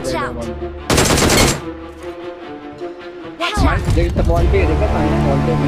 Watch out! Watch out! There is the wall There's Dekat mana?